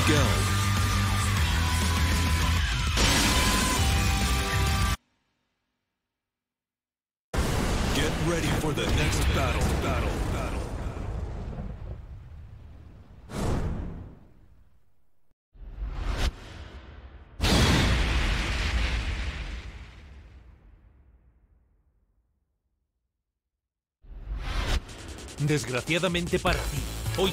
Miguel. Get ready for the next battle. Battle. Battle. Desgraciadamente para ti, hoy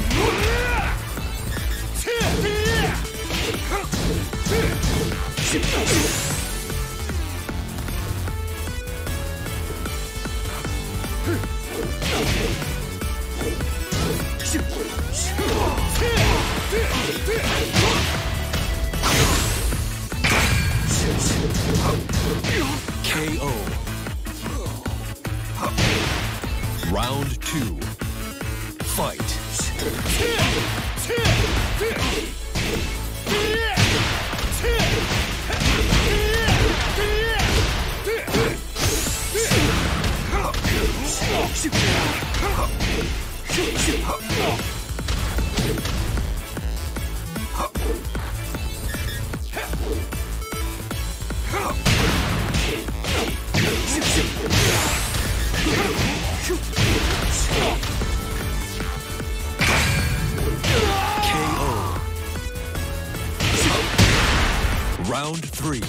Round three.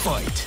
Fight.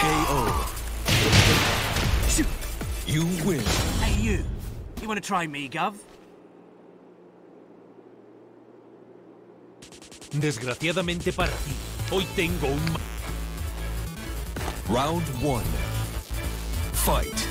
KO. You win. Hey, you. You want to try me, Gov? desgraciadamente para ti, hoy tengo un Round one. Fight.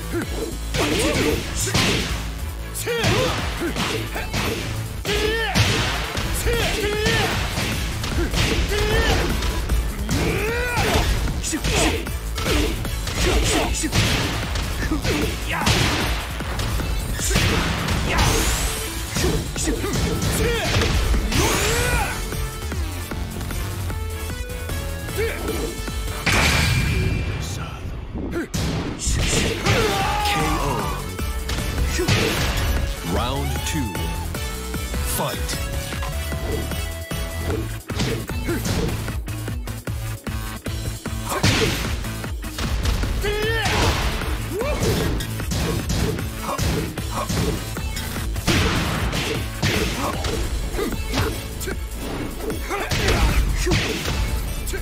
Round two. Fight.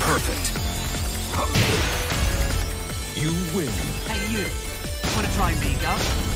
Perfect. You win. Hey, you. Wanna try me, Gus?